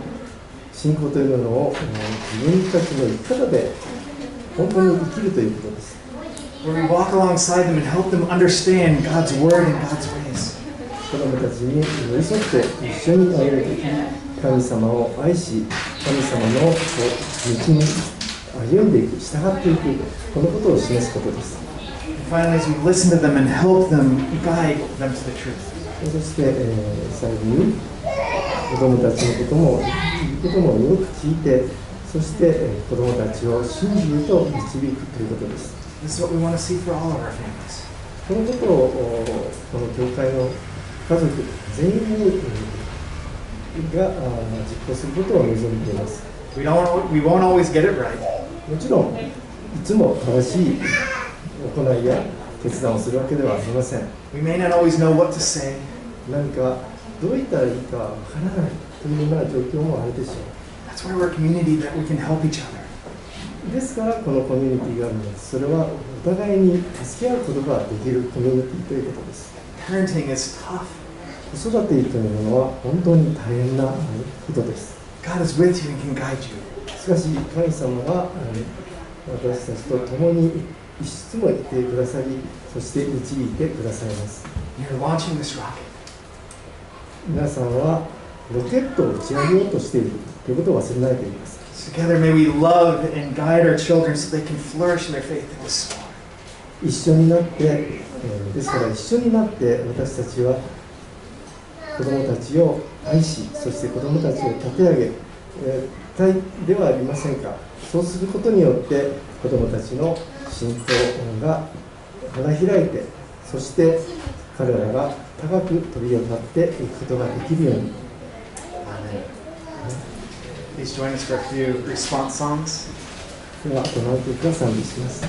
信仰というのをお自分たちの生き方で本当に生きるということです Where we walk alongside them and help them understand God's word and God's ways. 子供たちに寄り添って一緒に歩いて神様を愛し神様の道に歩んでいく従っていくこのことを示すことですそして、えー、最後に子供たちのことも言うことよく聞いてそして、えー、子供たちを信じると導くということです。このことをこの教会の家族全員に、えー、があ実行することを望んでいます。もちろん、いつも正しい。行いや決断をするわけではありません We may not always know what to say, 何かどう言ったらいいかわからないというような状況もあるでしょう that's why we're a community that we can help each other. ですからこのコミュニティがあるのですそれはお互いに助け合うことができるコミュニティということです Parenting is tough. 子育てというものは本当に大変なことです God is with you and can guide you. しかし神様は私たちと共に一室もいてくださりそして導いてくださいます You're launching this rocket. 皆さんはロケットを打ち上げようとしているということを忘れないでください Together, may we love and guide our children so they can flourish in their faith in this storm. 一緒になって、えーですから一緒になって私たちは子供たちを愛しそして子供たちを立て上げ、えいではありませんかそうすることによって子供たちの信仰が花開いてそして彼らが高く飛び渡っていくことができるように Please join us for a few response songs. ではこの曲が賛美します。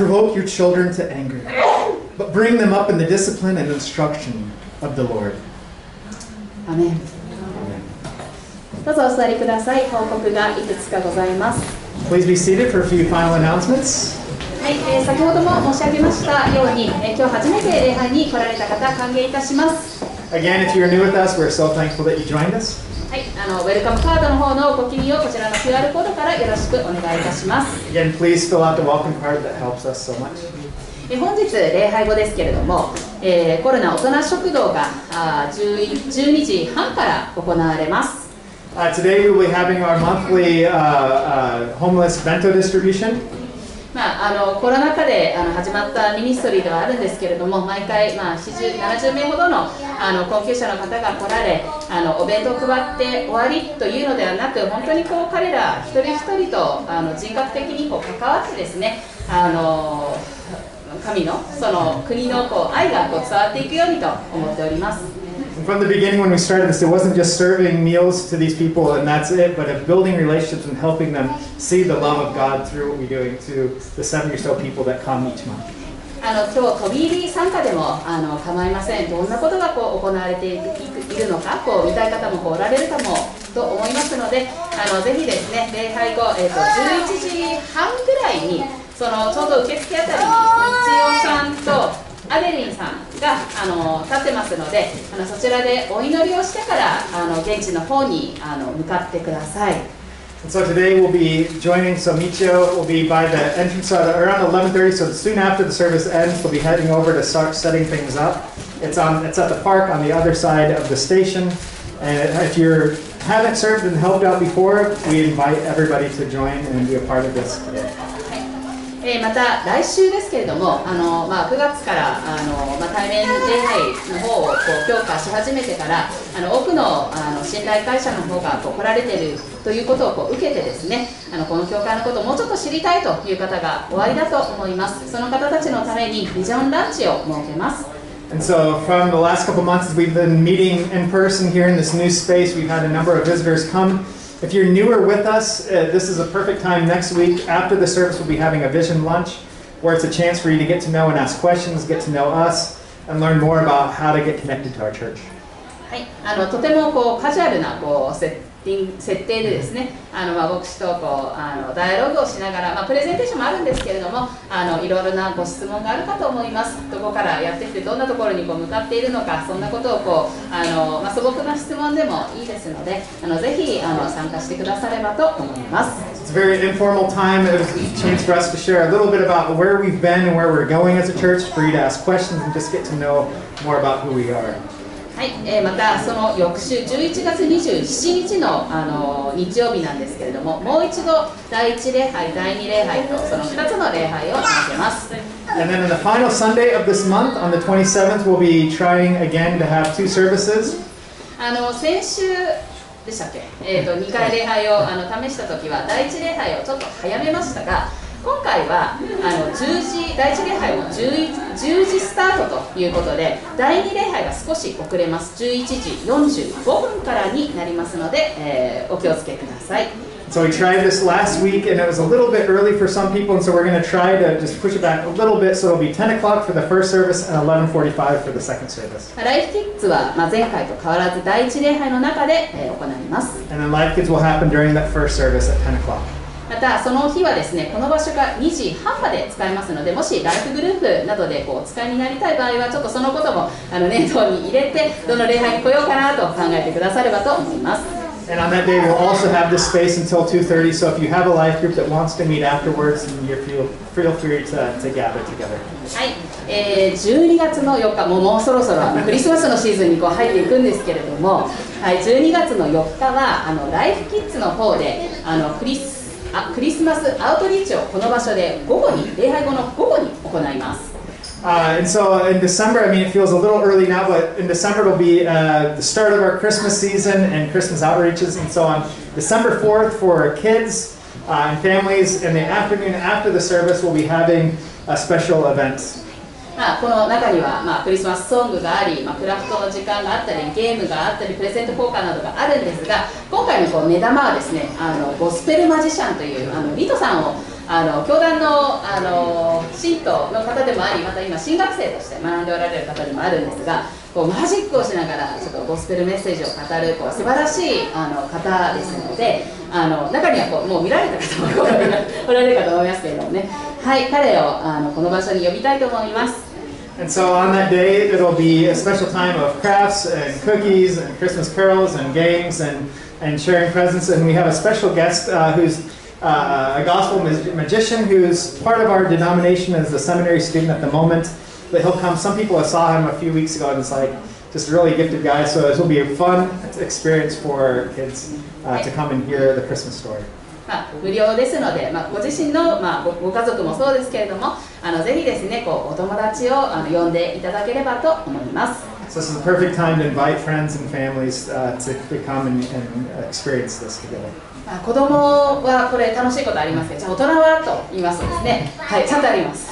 provoke your children to anger, but bring them up in the discipline and instruction of the Lord. アメンどうぞお座りください報告がいくつかございます Please be seated for a few final announcements. はい、えー先ほども申し上げましたように、えー今日初めて礼拝に来られた方歓迎いたします Again, if you're new with us, we're so thankful that you joined us. はい、 あのウェルカムカードの方のご記入をこちらの QR コードからよろしくお願いいたします。 Again, please fill out the welcome card. That helps us so much. 本日礼拝後ですけれども、えーコロナ大人食堂があ10 12時半から行われます。Uh, today we'll be having our monthly uh, uh, homeless bento distribution. まあ、あのコロナ禍であの始まったミニストリーではあるんですけれども毎回、まあ、40 70名ほどのあの困窮者の方が来られあのお弁当を配って終わりというのではなく本当にこう彼ら一人一人とあの人格的にこう関わってですねあの神のその国のこう愛がこう伝わっていくようにと思っております。From the beginning, when we started this, it wasn't just serving meals to these people and that's it, but of building relationships and helping them see the love of God through what we're doing to the 70 or so people that come each month. あの今日飛び入り参加でもあの構いませんどんなことがこう行われているのかこう見たい方もこうおられるかもと思いますのであのぜひですね礼拝後、えー、と11時半ぐらいにそのちょうど受付あたりにみちおさんとアデリンさんがあの立ってますのであのそちらでお祈りをしてからあの現地の方にあの向かってください。And so today we'll be joining, so Michio will be by the entrance uh, around 11.30, so soon after the service ends, we'll be heading over to start setting things up. It's, on, it's at the park on the other side of the station. And if you haven't served and helped out before, we invite everybody to join and be a part of this today. えーまた来週ですけれども、あのまあ、9月からあの、まあ、対面礼拝の方をこう強化し始めてからあの多くのあの信頼会社の方がこう来られているということをこう受けてですねあのこの教会のことをもうちょっと知りたいという方がおありだと思いますその方たちのためにビジョンランチを設けます And so, from the last couple months, as we've been meeting in person here in this new space, we've had a number of visitors come. If you're newer with us, uh, this is a perfect time next week. After the service, we'll be having a vision lunch where it's a chance for you to get to know and ask questions, get to know us, and learn more about how to get connected to our church. はい、あのとてもこうカジュアルなこうセッティング 設定でですね、あのまあ牧師とこうあのダイアログをしながら、まあ、プレゼンテーションもあるんですけれども、あのいろいろなご質問があるかと思います。どこからやってきてどんなところにこう向かっているのか、そんなことをこうあのまあ素朴な質問でもいいですので、あのぜひあの参加してくださればと思います。It's a very informal time. It was a chance for us to share a little bit about where we've been and where we're going as a church, for you to ask questions and just get to know more about who we are. はい、えーまたその翌週11月27日のあの日曜日なんですけれどももう一度第1礼拝第2礼拝とその2つの礼拝を設けます And then on the final Sunday of this month, on the 27th, we'll be trying again to have two services. あの先週でしたっけ、えー、と2回礼拝をあの試した時は第1礼拝をちょっと早めましたが今回はあの10時第1礼拝も 10, 10時スタートということで第2礼拝が少し遅れます11時45分からになりますので、えーお気をつけください So we tried this last week, and it was a little bit early for some people, and so we're going to try to just push it back a little bit. So it'll be 10 o'clock for the first service and 11:45 for the second service. ライフキッズは、まあ、前回と変わらず第1礼拝の中で、えー行います And then live kids will happen during that first service at 10 o'clock. またその日はですねこの場所が2時半まで使えますのでもしライフグループなどでこうお使いになりたい場合はちょっとそのこともあの念頭に入れてどの礼拝に来ようかなと考えてくださればと思います And on that day, we'll also have this space until 2:30. So if you have a life group that wants to meet afterwards, then you feel feel free to, to gather together. はい、えー12月の4日もうもうそろそろクリスマスのシーズンにこう入っていくんですけれども、はい、12月の4日はあのライフキッズの方であのクリスあクリスマスアウトリーチをこの場所で午後に礼拝後の午後に行います Uh, and so in December, I mean, it feels a little early now, but in December it'll be uh, the start of our Christmas season and Christmas outreaches. And so on December 4th for kids uh, and families, in the afternoon after the service, we'll be having a special event. まあ、この中には、まあ、クリスマスソングがあり、まあ、クラフトの時間があったりゲームがあったりプレゼント交換などがあるんですが今回のこう目玉はですねあのゴスペルマジシャンというあのリトさんをあの教団のあの信徒の方でもありまた今新学生として学んでおられる方でもあるんですがこうマジックをしながらちょっとゴスペルメッセージを語るこう素晴らしいあの方ですのであの中にはこうもう見られた方もおられるかと思いますけれどもねはい彼をあのこの場所に呼びたいと思います And so on that day, it'll be a special time of crafts and cookies and Christmas carols and games. And and sharing presents. And we have a special guest uh, who's uh, a gospel mag- magician who's part of our denomination as a seminary student at the moment. But he'll come. Some people saw him a few weeks ago and it's like just a really gifted guy. So this will be a fun experience for kids uh, to come and hear the Christmas story. まあ、無料ですので、まあ、ご自身の、まあ、ごご家族もそうですけれどもあのぜひですねこうお友達をあの呼んでいただければと思います So this is the perfect time to invite friends and families uh, to, to come and, and experience this together. まあ、子供はこれ楽しいことありますけどじゃあ大人はと言いますとですね。はい。ちゃんとあります。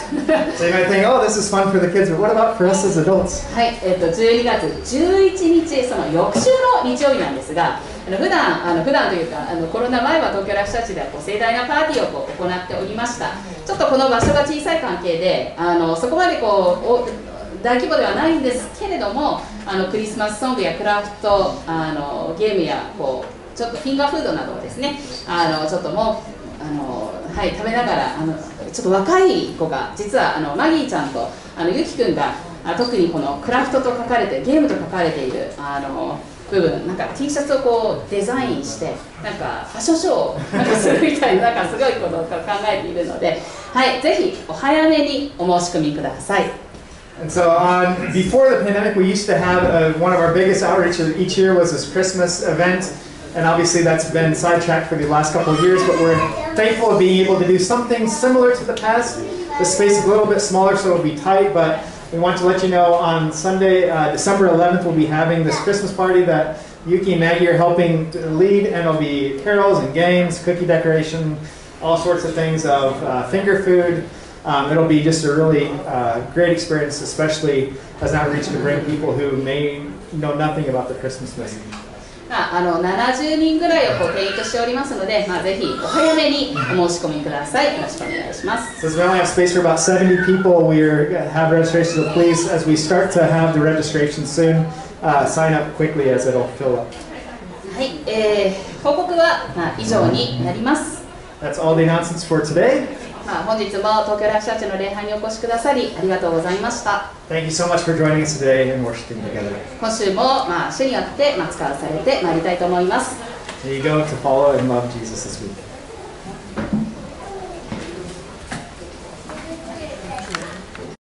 So you might think, oh, this is fun for the kids, but what about for us as adults? はい、えっと12月11日その翌週の日曜日なんですがあの普段あの普段というかあのコロナ前は東京ラフシャチではこう盛大なパーティーをこう行っておりました。ちょっとこの場所が小さい関係であのそこまでこうお大規模ではないんですけれどもあのクリスマスソングやクラフトあのゲームやこうちょっとフィンガーフードなどをですねあのちょっともうあの、はい、食べながらあのちょっと若い子が実はあのマギーちゃんとあのゆきくんがあ特にこのクラフトと書かれてゲームと書かれているあの部分なんか T シャツをこうデザインしてなんかファッションショーをなんかするみたいな なんかすごいことを考えているので、はい、ぜひお早めにお申し込みください。And so, on before the pandemic, we used to have uh one of our biggest outreaches each year was this Christmas event, and obviously that's been sidetracked for the last couple of years. But we're thankful of being able to do something similar to the past. The space is a little bit smaller, so it'll be tight. But we want to let you know on Sunday, uh, December 11th, we'll be having this Christmas party that Yuki and Maggie are helping lead, and it'll be carols and games, cookie decoration, all sorts of things of uh, finger food. Um, it'll be just a really uh, great experience, especially as an outreach to bring people who may know nothing about the Christmas message. まあ、あの70人ぐらいをこう定義としておりますので、まあ、ぜひお早めにお申し込みください。よろしくお願いします。Since we only have space for about 70 people, we have registration. So please, as we start to have the registration soon, uh, sign up quickly as it'll fill up. はい、えー報告は、まあ、以上になります。That's all the announcements for today. まあ、本日も東京ラフシャチの礼拝にお越しくださりありがとうございました。Thank you so much for joining us today and worshiping together. 今週も、まあ、主によって、まあ、使わされてまいりたいと思います。There you go to follow and love Jesus this week.